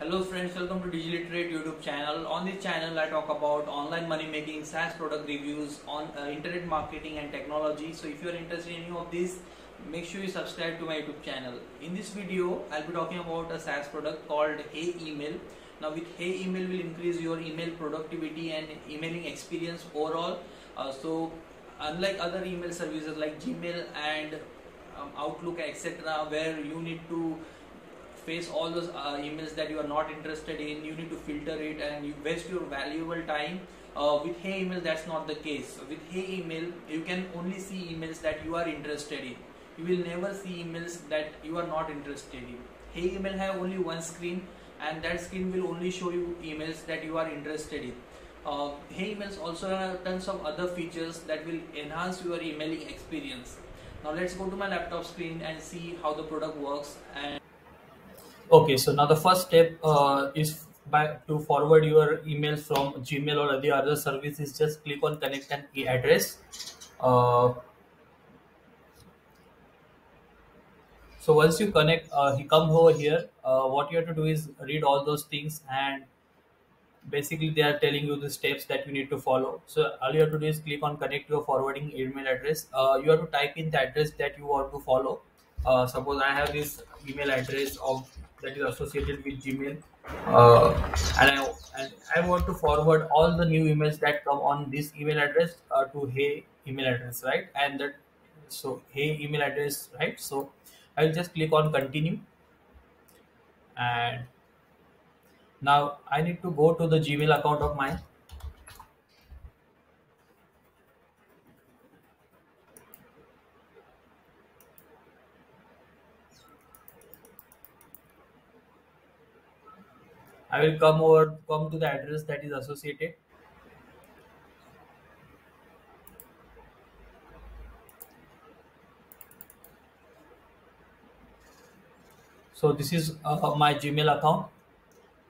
Hello friends, welcome to Digiliterate YouTube channel. On this channel, I talk about online money making, SaaS product reviews, on uh, internet marketing and technology. So if you are interested in any of these, make sure you subscribe to my YouTube channel. In this video, I'll be talking about a SaaS product called Hey Email. Now with Hey Email will increase your email productivity and emailing experience overall. Uh, so unlike other email services like Gmail and um, Outlook etc where you need to face all those uh, emails that you are not interested in you need to filter it and you waste your valuable time uh, with hey email that's not the case. With hey email you can only see emails that you are interested in. You will never see emails that you are not interested in. Hey email have only one screen and that screen will only show you emails that you are interested in. Uh, hey emails also have tons of other features that will enhance your emailing experience. Now let's go to my laptop screen and see how the product works and Okay, so now the first step uh, is by to forward your emails from Gmail or the other service is just click on connect an e-address. Uh, so once you connect, uh, he come over here. Uh, what you have to do is read all those things and basically they are telling you the steps that you need to follow. So all you have to do is click on connect your forwarding email address. Uh, you have to type in the address that you want to follow. Uh, suppose I have this email address of that is associated with Gmail, uh, and I and I want to forward all the new emails that come on this email address uh, to Hey email address, right? And that so Hey email address, right? So I will just click on continue, and now I need to go to the Gmail account of mine. I will come over, come to the address that is associated. So this is uh, my Gmail account.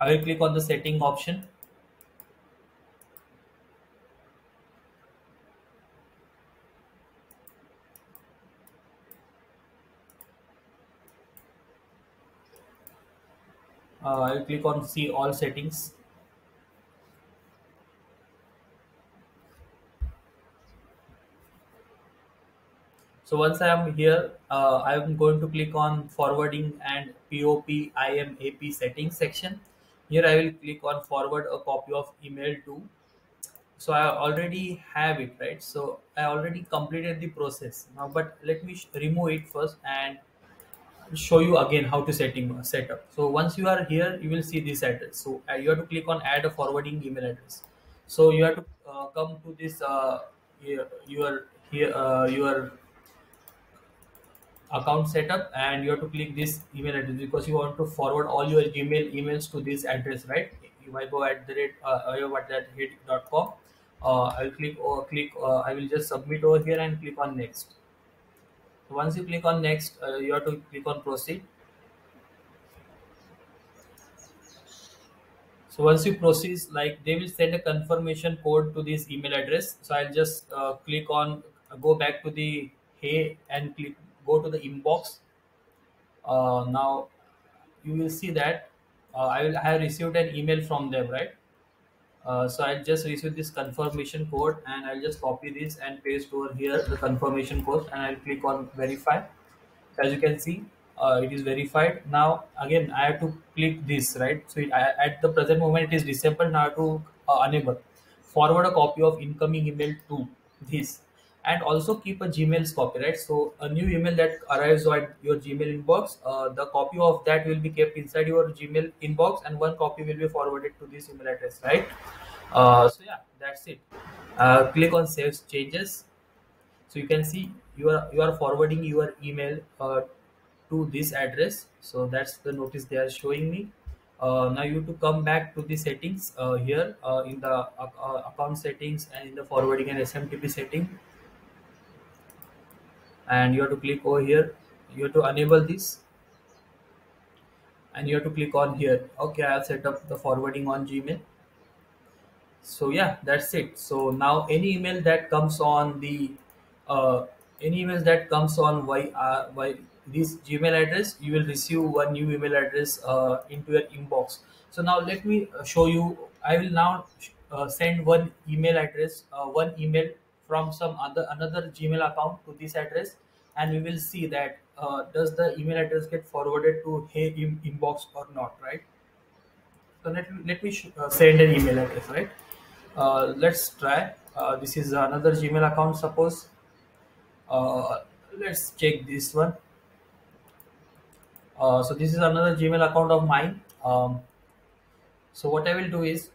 I will click on the setting option. Uh, will click on see all settings. So once I am here, uh, I am going to click on forwarding and POP IMAP settings section. Here I will click on forward a copy of email to. So I already have it, right? So I already completed the process now, but let me remove it first and show you again how to setting set up. So once you are here, you will see this address. So uh, you have to click on add a forwarding email address. So you have to uh, come to this uh, your your here uh, your account setup and you have to click this email address because you want to forward all your Gmail emails to this address, right? You might go at the rate uh, at that hit.com. Uh, I'll click or click. Uh, I will just submit over here and click on next. Once you click on next, uh, you have to click on proceed. So once you proceed, like they will send a confirmation code to this email address. So I'll just uh, click on uh, go back to the hey and click go to the inbox. Uh, now you will see that uh, I will I have received an email from them, right? Uh, so I'll just receive this confirmation code and I'll just copy this and paste over here the confirmation code and I'll click on verify. As you can see, uh, it is verified. Now again, I have to click this right. So it, I, at the present moment it is disabled. Now to uh, enable forward a copy of incoming email to this and also keep a Gmail's copy, right? So a new email that arrives at your Gmail inbox, uh, the copy of that will be kept inside your Gmail inbox, and one copy will be forwarded to this email address, right? Uh, so yeah, that's it. Uh, click on Save Changes. So you can see you are you are forwarding your email uh, to this address. So that's the notice they are showing me. Uh, now you have to come back to the settings uh, here uh, in the uh, account settings and in the forwarding and SMTP setting and you have to click over here. You have to enable this. And you have to click on here. Okay i have set up the forwarding on gmail. So yeah that's it. So now any email that comes on the uh, any emails that comes on y uh, y this gmail address you will receive one new email address uh, into your inbox. So now let me show you. I will now uh, send one email address uh, one email from some other another gmail account to this address and we will see that uh, does the email address get forwarded to hey in- inbox or not right? So let, let me uh, send an email address right? Uh, let's try. Uh, this is another gmail account suppose. Uh, let's check this one. Uh, so this is another gmail account of mine. Um, so what i will do is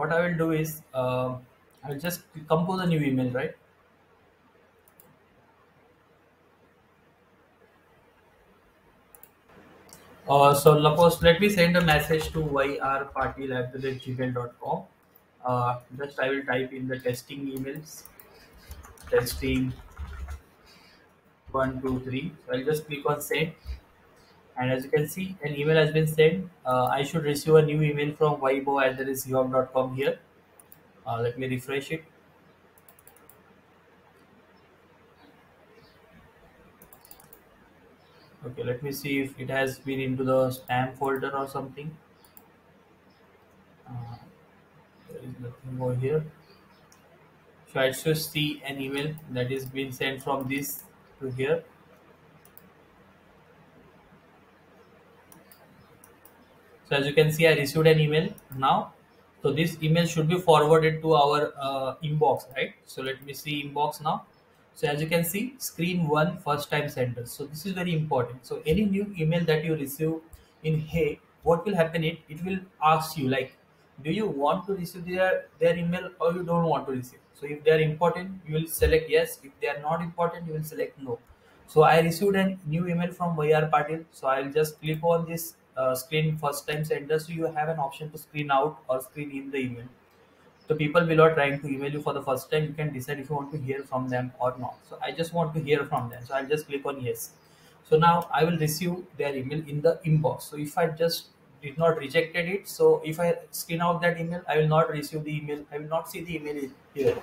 what i will do is uh, i'll just compose a new email right? Uh, so suppose let me send a message to yrpartil at the gmail.com uh, just i will type in the testing emails. Testing. One two three. So i'll just click on send and as you can see an email has been sent. Uh, i should receive a new email from ybo at the com here. Uh, let me refresh it. Okay let me see if it has been into the spam folder or something. Uh, there is nothing over here. So i should see an email that is being sent from this to here so as you can see i received an email now. So this email should be forwarded to our uh, inbox right? So let me see inbox now. So as you can see screen one first time sender. So this is very important. So any new email that you receive in hey what will happen it it will ask you like do you want to receive their their email or you don't want to receive? So if they are important you will select yes. If they are not important you will select no. So i received a new email from yr patil. So i'll just click on this uh, screen first time sender so you have an option to screen out or screen in the email. So people will are trying to email you for the first time. You can decide if you want to hear from them or not. So i just want to hear from them. So i'll just click on yes. So now i will receive their email in the inbox. So if i just did not rejected it so if i screen out that email i will not receive the email. I will not see the email here.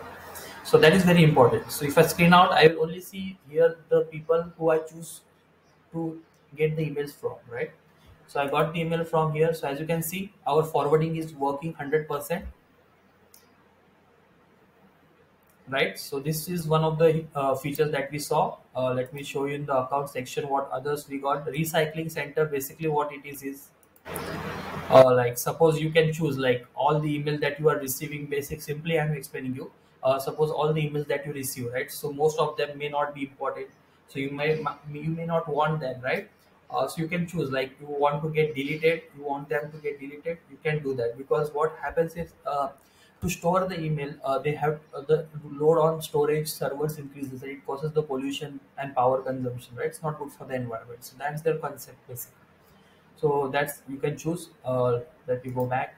So that is very important. So if i screen out i will only see here the people who i choose to get the emails from right so i got the email from here. So as you can see our forwarding is working 100% right? So this is one of the uh, features that we saw. Uh, let me show you in the account section what others we got. Recycling center basically what it is is uh, like suppose you can choose like all the email that you are receiving basic simply i'm explaining you. Uh, suppose all the emails that you receive right? So most of them may not be important so you may you may not want them right uh, so you can choose like you want to get deleted you want them to get deleted you can do that. Because what happens is uh, to store the email uh, they have uh, the load on storage servers increases and it causes the pollution and power consumption right? It's not good for the environment. So that's their concept basically. So that's you can choose uh, let me go back.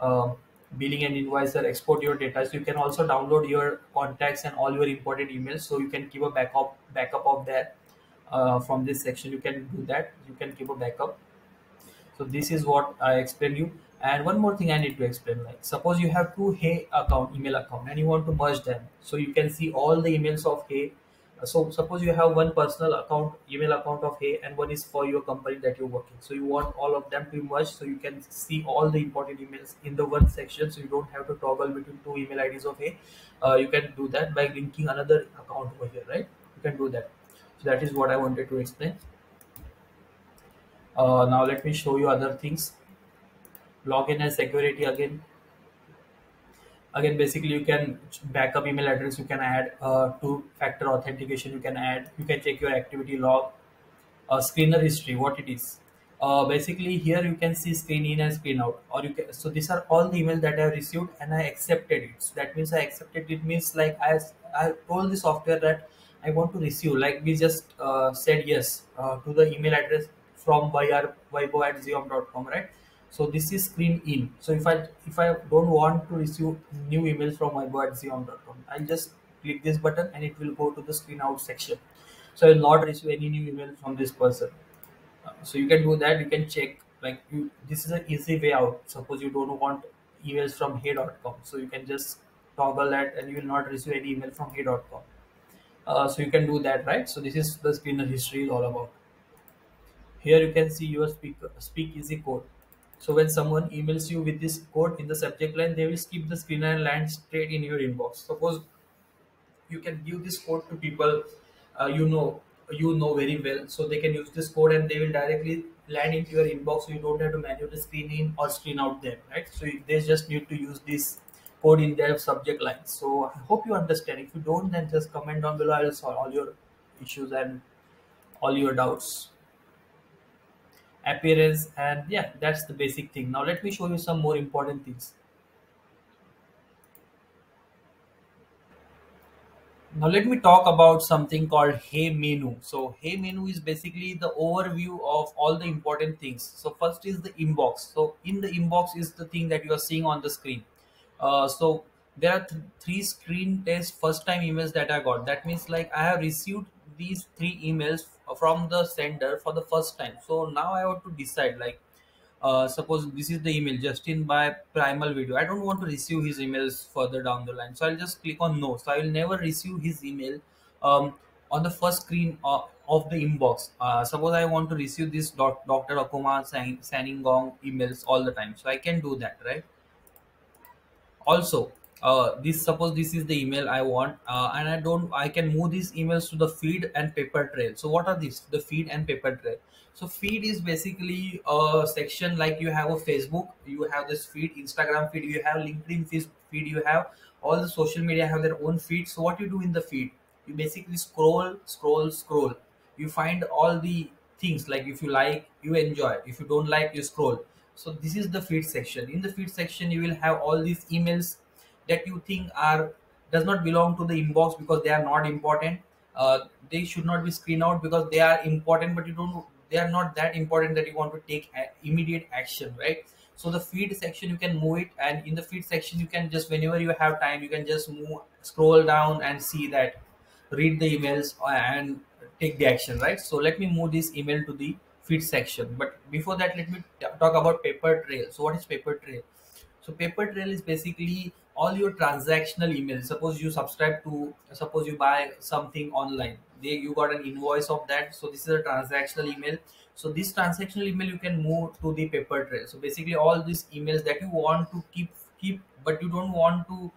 Uh, billing and invoicer export your data. So you can also download your contacts and all your important emails so you can keep a backup backup of that uh, from this section you can do that. You can keep a backup. So this is what i explained you. And one more thing i need to explain like suppose you have two hey account email account and you want to merge them. So you can see all the emails of hey. So suppose you have one personal account email account of hey and one is for your company that you're working. So you want all of them to merge so you can see all the important emails in the one section. So you don't have to toggle between two email ids of hey. Uh, you can do that by linking another account over here right? You can do that so that is what i wanted to explain. Uh, now let me show you other things. Login and security again. Again basically you can backup email address. You can add uh, two factor authentication. You can add you can check your activity log. Uh, screener history what it is. Uh, basically here you can see screen in and screen out. Or you can so these are all the emails that i have received and i accepted it. So that means i accepted it means like i i told the software that i want to receive. Like we just uh, said yes uh, to the email address from vibo at xeom.com right? So this is screen in. So if i if i don't want to receive new emails from my xeom.com i'll just click this button and it will go to the screen out section. So i will not receive any new email from this person. Uh, so you can do that. You can check like you this is an easy way out. Suppose you don't want emails from hey.com so you can just toggle that and you will not receive any email from hey.com uh, so you can do that right? So this is the screener history is all about. Here you can see your speak Speakeasy code. So when someone emails you with this code in the subject line they will skip the screener and land straight in your inbox. Suppose you can give this code to people uh, you know you know very well. So they can use this code and they will directly land into your inbox. So you don't have to manually screen in or screen out them right? So they just need to use this code in their subject line so i hope you understand if you don't then just comment down below i will solve all your issues and all your doubts appearance and yeah that's the basic thing now let me show you some more important things Now let me talk about something called Hey Menu. So Hey Menu is basically the overview of all the important things. So first is the inbox. So in the inbox is the thing that you are seeing on the screen. Uh, so there are th- three screen test first time emails that I got. That means like I have received these three emails from the sender for the first time. So now I have to decide like uh, suppose this is the email Justin by Primal Video. I don't want to receive his emails further down the line, so I'll just click on no. So I will never receive his email um, on the first screen of, of the inbox. Uh, suppose I want to receive this doc, Dr. Akuma San- Saningong emails all the time, so I can do that, right? Also uh, this suppose this is the email i want uh, and i don't i can move these emails to the feed and paper trail. So what are these? The feed and paper trail. So feed is basically a section like you have a facebook you have this feed instagram feed you have linkedin feed you have all the social media have their own feed. So what you do in the feed? You basically scroll scroll scroll. You find all the things like if you like you enjoy. If you don't like you scroll so this is the feed section. In the feed section you will have all these emails that you think are does not belong to the inbox because they are not important. Uh, they should not be screened out because they are important but you don't they are not that important that you want to take immediate action right? So the feed section you can move it. And in the feed section you can just whenever you have time you can just move scroll down and see that. Read the emails and take the action right? So let me move this email to the feed section. But before that let me talk about paper trail. So what is paper trail? So paper trail is basically all your transactional emails. Suppose you subscribe to suppose you buy something online. They you got an invoice of that. So this is a transactional email. So this transactional email you can move to the paper trail. So basically all these emails that you want to keep keep but you don't want to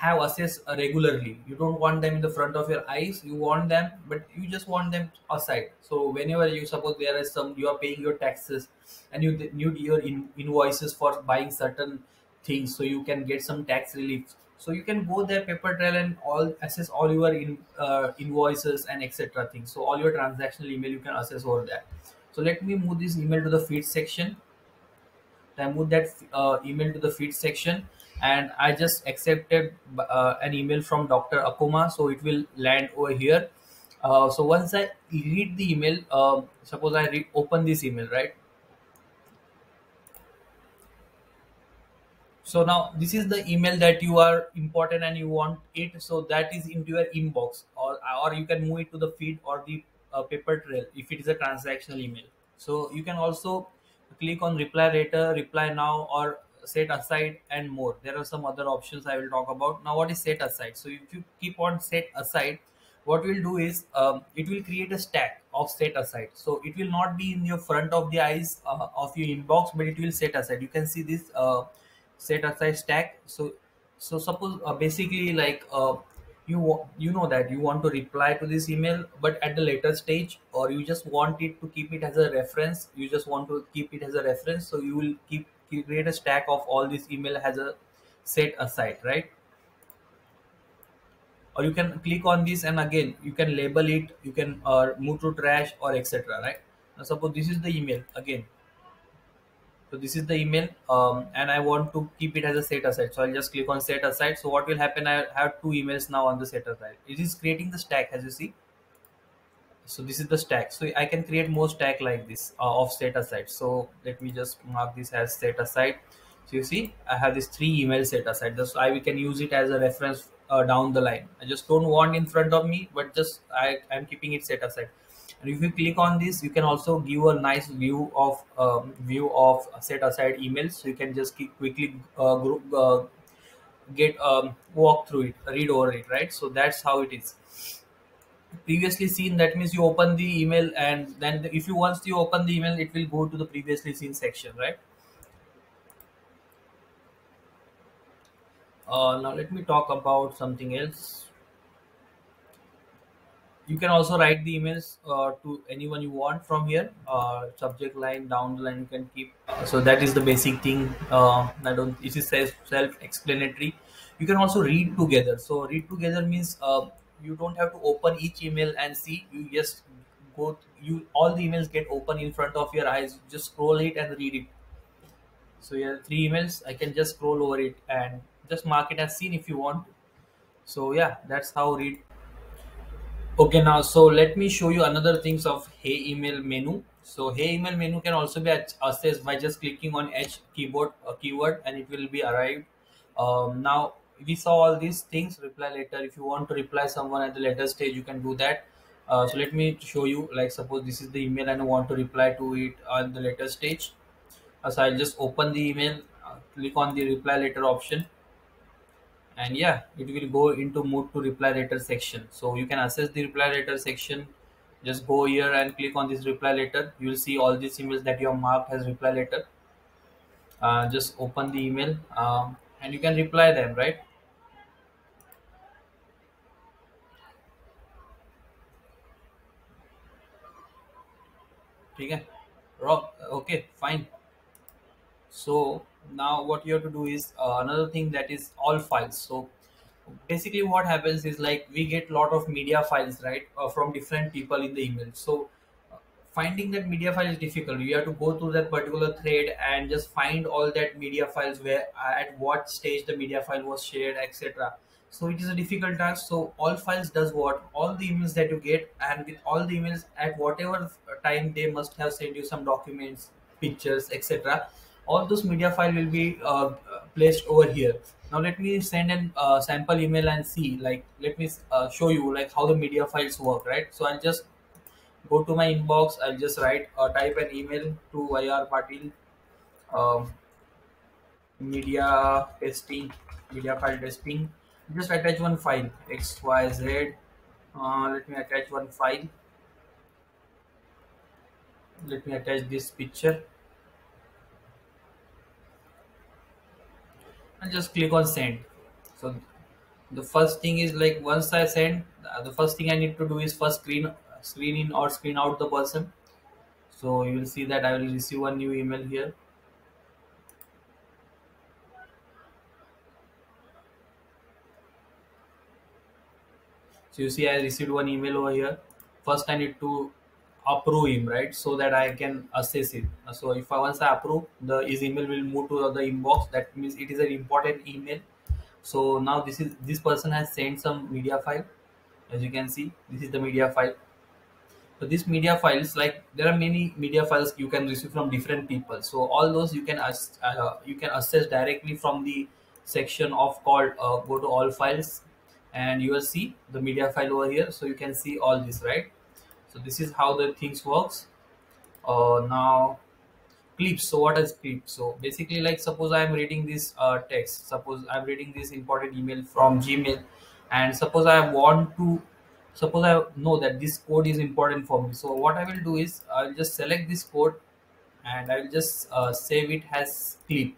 have access uh, regularly. You don't want them in the front of your eyes you want them but you just want them aside so whenever you suppose there is some you are paying your taxes and you need your in, invoices for buying certain things so you can get some tax relief. So you can go there paper trail and all access all your in, uh, invoices and etc things. So all your transactional email you can access over there. So let me move this email to the feed section. I move that uh, email to the feed section and I just accepted uh, an email from Dr. Akuma, so it will land over here. Uh, so once I read the email, um suppose I re- open this email, right? So now this is the email that you are important and you want it, so that is into your inbox, or or you can move it to the feed or the uh, paper trail if it is a transactional email. So you can also click on reply later, reply now, or set aside and more. There are some other options I will talk about. Now, what is set aside? So if you keep on set aside, what we'll do is um, it will create a stack of set aside. So it will not be in your front of the eyes uh, of your inbox, but it will set aside. You can see this uh, set aside stack. So so suppose uh, basically like uh, you you know that you want to reply to this email but at the later stage or you just want it to keep it as a reference you just want to keep it as a reference so you will keep create a stack of all this email has a set aside right? Or you can click on this and again you can label it you can uh, move to trash or etc right? Now suppose this is the email again. So this is the email um, and i want to keep it as a set aside. So i'll just click on set aside. So what will happen? I have two emails now on the set aside. It is creating the stack as you see so this is the stack. So i can create more stack like this uh, of set aside. So let me just mark this as set aside. So you see i have this three email set aside. Just i we can use it as a reference uh, down the line. I just don't want in front of me but just i i'm keeping it set aside. And if you click on this you can also give a nice view of um, view of set aside emails. So you can just quickly uh, group, uh, get um, walk through it read over it right? So that's how it is previously seen that means you open the email and then if you once you open the email it will go to the previously seen section right? Uh, now let me talk about something else. You can also write the emails uh, to anyone you want from here uh, subject line down the line you can keep. Uh, so that is the basic thing uh, i don't it is self explanatory you can also read together. So read together means uh, you don't have to open each email and see. You just go you all the emails get open in front of your eyes. Just scroll it and read it. So yeah three emails i can just scroll over it and just mark it as seen if you want. So yeah that's how read. Okay, now so let me show you another things of Hey Email menu. So Hey Email menu can also be accessed by just clicking on H keyboard uh, keyword and it will be arrived. Um, now we saw all these things. Reply later. If you want to reply someone at the later stage, you can do that. Uh, so let me show you. Like suppose this is the email and I want to reply to it at the later stage. Uh, so I'll just open the email, uh, click on the reply later option and yeah it will go into move to reply later section so you can access the reply later section just go here and click on this reply later you will see all these emails that you have marked as reply later uh, just open the email um, and you can reply them right okay okay fine. So now what you have to do is uh, another thing that is all files. So basically what happens is like we get lot of media files right uh, from different people in the email. So uh, finding that media file is difficult. You have to go through that particular thread and just find all that media files where uh, at what stage the media file was shared etc so it is a difficult task. So all files does what? All the emails that you get and with all the emails at whatever time they must have sent you some documents pictures etc all those media file will be uh, placed over here. Now let me send an uh, sample email and see like let me uh, show you like how the media files work right? So i'll just go to my inbox. I'll just write or type an email to ir patil um, media testing media file testing just attach one file xyz uh, let me attach one file. Let me attach this picture. And just click on send. So the first thing is like once i send uh, the first thing i need to do is first screen screen in or screen out the person. So you will see that i will receive a new email here so you see i received one email over here. First i need to approve him right? So that i can assess it. So if i once i approve the his email will move to the inbox. That means it is an important email. So now this is this person has sent some media file. As you can see this is the media file. So these media files like there are many media files you can receive from different people. So all those you can uh, you can access directly from the section of called uh, go to all files and you will see the media file over here. So you can see all this right? So this is how the things works. Uh, now clips. So what is clips so basically like suppose i am reading this uh, text. Suppose i'm reading this important email from gmail. And suppose i want to suppose i know that this code is important for me. So what i will do is i'll just select this code and i'll just uh, save it as clip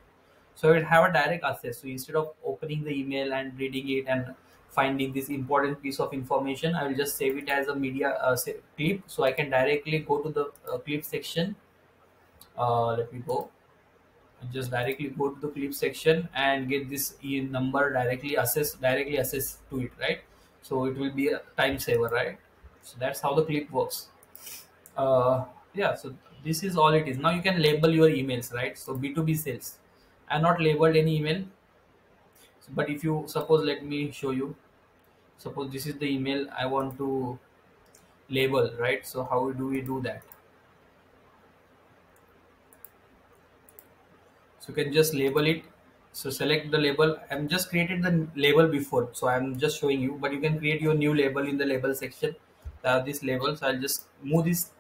so it have a direct access. So instead of opening the email and reading it and finding this important piece of information i will just save it as a media uh, clip. So i can directly go to the uh, clip section. Uh, let me go. Just directly go to the clip section and get this e number directly access directly access to it right? So it will be a time saver right? So that's how the clip works. Uh, yeah so this is all it is. Now you can label your emails right? So b2b sales i not labeled any email. So, but if you suppose let me show you. Suppose this is the email i want to label right? So how do we do that? So you can just label it. So select the label. I'm just created the label before so i'm just showing you. But you can create your new label in the label section. Uh, this label so i'll just move this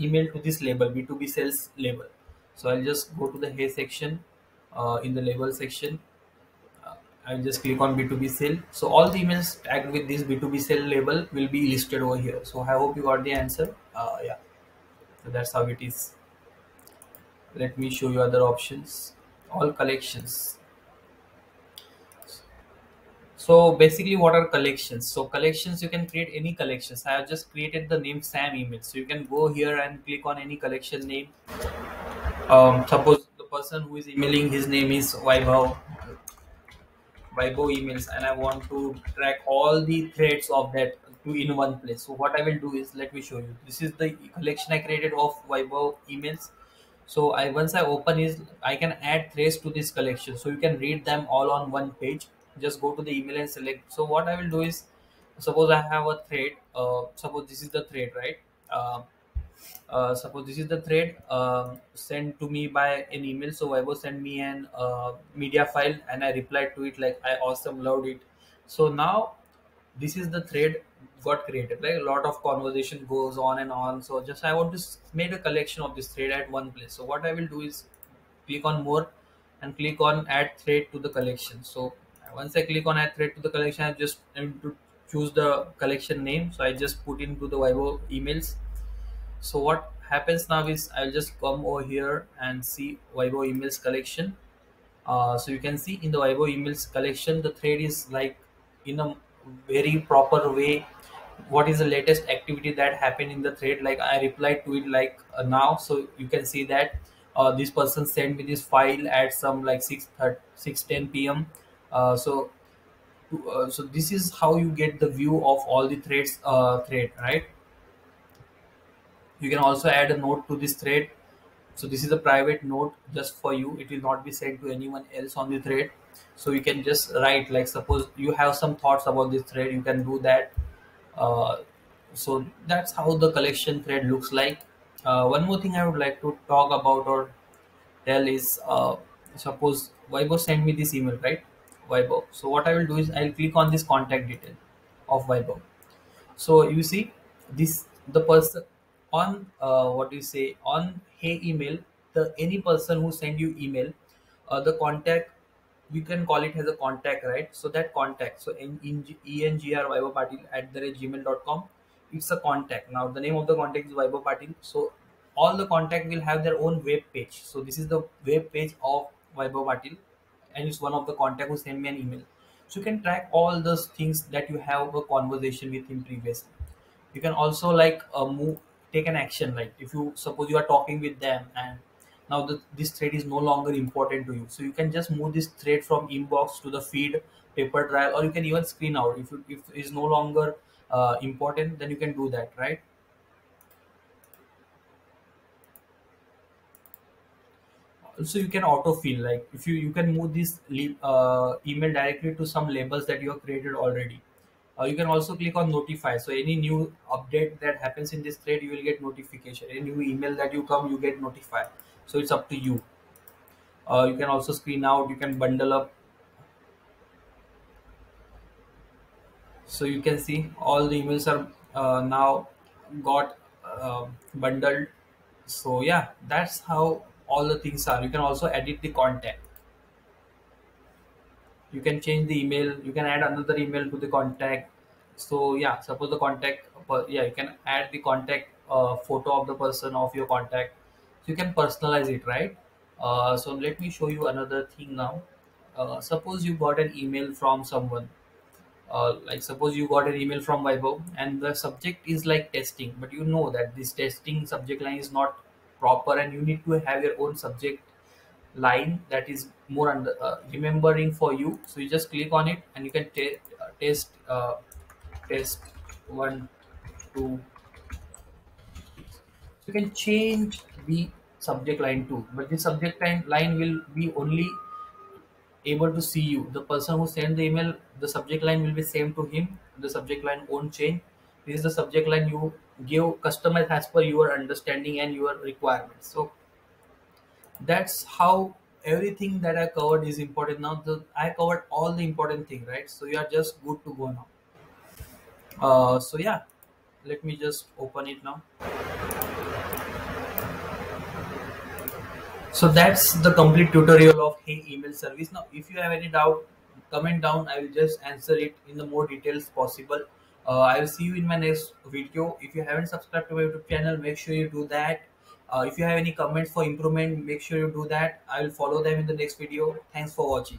email to this label b2b sales label. So i'll just go to the hey section uh, in the label section uh, I'll just click on B2B sale. So all the emails tagged with this B2B sale label will be listed over here. So I hope you got the answer. Uh, yeah, so that's how it is. Let me show you other options. All collections. So basically what are collections? So collections, you can create any collections. I have just created the name Sam email. So you can go here and click on any collection name. Um, suppose person who is emailing, his name is Vaibhav Vibo emails and I want to track all the threads of that to in one place. So what I will do is let me show you. This is the collection I created of Vibo emails. So I once I open is I can add threads to this collection. So you can read them all on one page. Just go to the email and select. So what I will do is suppose I have a thread. Uh, suppose this is the thread, right? Uh, uh, suppose this is the thread um, sent to me by an email. So i sent me an uh, media file and i replied to it like i awesome loved it. So now this is the thread got created like a lot of conversation goes on and on. So just i want to make a collection of this thread at one place. So what i will do is click on more and click on add thread to the collection. So once i click on add thread to the collection i just need to choose the collection name. So i just put into the Vibo emails so what happens now is I'll just come over here and see Vibo emails collection. Uh, so you can see in the Vibo emails collection, the thread is like in a very proper way. What is the latest activity that happened in the thread? Like I replied to it like uh, now. So you can see that uh, this person sent me this file at some like 6 6 10 p.m. Uh, so uh, so this is how you get the view of all the threads uh, thread right you can also add a note to this thread. So this is a private note just for you. It will not be sent to anyone else on the thread. So you can just write like suppose you have some thoughts about this thread you can do that. Uh, so that's how the collection thread looks like. Uh, one more thing i would like to talk about or tell is uh, suppose Vibo sent me this email right? Vibo so what I will do is I'll click on this contact detail of Vibo so you see this the person on uh, what do you say on hey email the any person who send you email uh, the contact you can call it as a contact right? So that contact so in, in engr Vibo Patil at the rate gmail.com it's a contact. Now the name of the contact is Vibo Patil. So all the contact will have their own web page. So this is the web page of Vibo Patil and it's one of the contact who send me an email. So you can track all those things that you have a conversation with him previously. You can also like uh, move take an action. Like if you suppose you are talking with them and now the, this thread is no longer important to you. So you can just move this thread from inbox to the feed paper trail or you can even screen out. If, it, if it is no longer uh, important then you can do that right? Also you can autofill like if you you can move this uh, email directly to some labels that you have created already uh, you can also click on notify. So any new update that happens in this thread you will get notification. Any new email that you come you get notified. So it's up to you. Uh, you can also screen out you can bundle up. So you can see all the emails are uh, now got uh, bundled. So yeah that's how all the things are. You can also edit the content you can change the email you can add another email to the contact. So yeah suppose the contact yeah you can add the contact uh, photo of the person of your contact. So you can personalize it right? Uh, so let me show you another thing now. Uh, suppose you got an email from someone. Uh, like suppose you got an email from Vibo and the subject is like testing but you know that this testing subject line is not proper and you need to have your own subject line that is more under uh, remembering for you. So you just click on it and you can uh, test uh, test one two you can change the subject line too. But the subject line, line will be only able to see you. The person who sent the email the subject line will be same to him. The subject line won't change. This is the subject line you give customize as per your understanding and your requirements. So that's how everything that I covered is important now. The I covered all the important thing, right? So you are just good to go now. Uh, so yeah, let me just open it now. So that's the complete tutorial of Hey Email Service. Now, if you have any doubt, comment down i will just answer it in the more details possible uh, i will see you in my next video if you haven't subscribed to my youtube channel make sure you do that uh, if you have any comments for improvement make sure you do that. I will follow them in the next video. Thanks for watching